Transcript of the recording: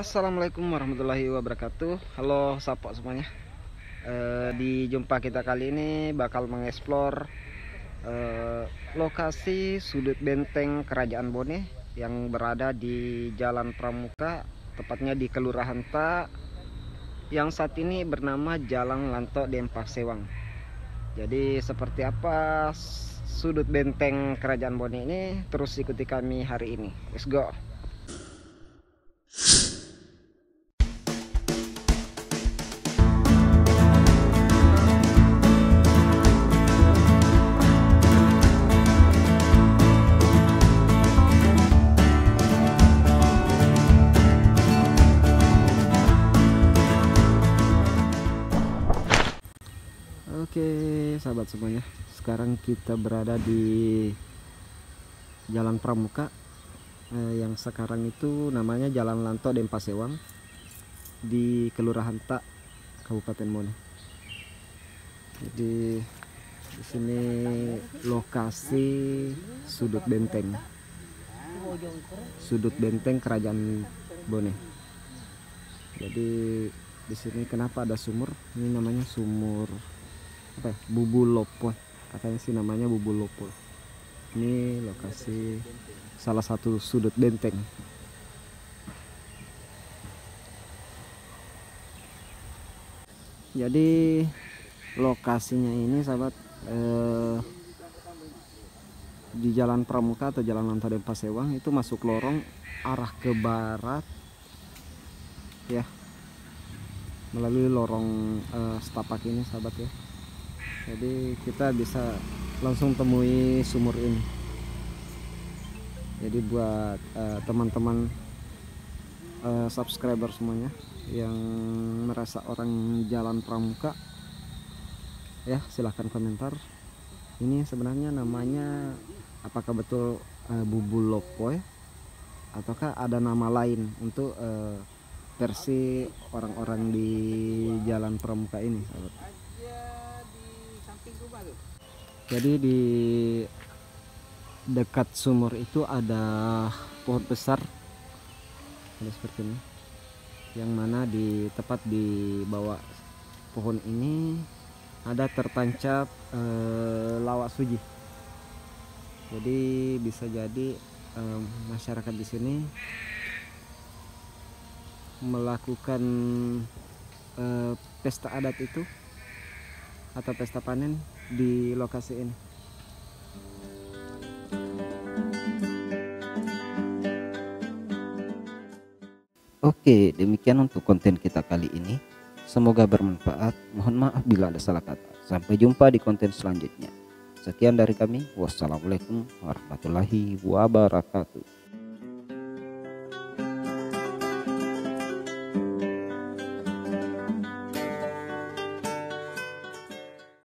Assalamualaikum warahmatullahi wabarakatuh. Halo sapa semuanya. E, Di jumpa kita kali ini bakal mengeksplor e, Lokasi sudut benteng kerajaan Bone Yang berada di Jalan Pramuka Tepatnya di Kelurahan Ta Yang saat ini bernama Jalan Lanto Dempak Sewang. Jadi seperti apa sudut benteng kerajaan Bone ini Terus ikuti kami hari ini. Let's go Oke sahabat semuanya. Sekarang kita berada di Jalan Pramuka. Eh, Yang sekarang itu namanya Jalan Lanto Dempasewang Di Kelurahan Tak Kabupaten Mone Jadi di sini lokasi sudut benteng. Sudut benteng kerajaan Bone. Jadi di sini kenapa ada sumur? Ini namanya sumur apa ya, bubu lopo. Katanya sih namanya bubu lopo. Ini lokasi salah satu sudut benteng. Jadi lokasinya ini sahabat eh, di jalan Pramuka atau jalan Lantai Pasewang itu masuk lorong arah ke barat. Ya. Melalui lorong uh, setapak ini sahabat ya jadi kita bisa langsung temui sumur ini. Jadi buat eh, teman-teman uh, uh, subscriber semuanya yang merasa orang jalan pramuka ya silahkan komentar. Ini sebenarnya namanya apakah betul uh, bubul lopoy ataukah ada nama lain untuk uh, versi orang-orang di jalan pramuka ini jadi di dekat sumur itu ada pohon besar. Ada seperti ini. Yang mana di tepat di bawah pohon ini ada tertancap eh, lawak suji. Jadi bisa jadi eh, masyarakat di sini melakukan eh, pesta adat itu atau pesta panen di lokasi ini. Oke, demikian untuk konten kita kali ini. Semoga bermanfaat. Mohon maaf bila ada salah kata. Sampai jumpa di konten selanjutnya. Sekian dari kami. Wassalamualaikum warahmatullahi wabarakatuh.